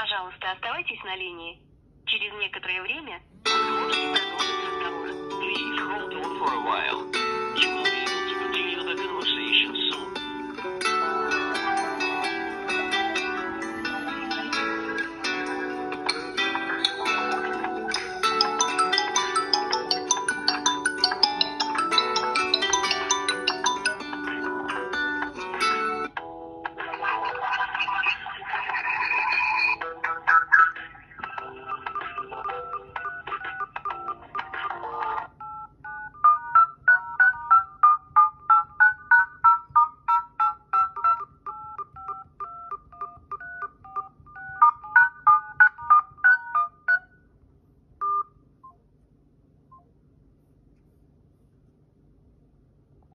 Пожалуйста, оставайтесь на линии. Через некоторое время вы сможете продолжить.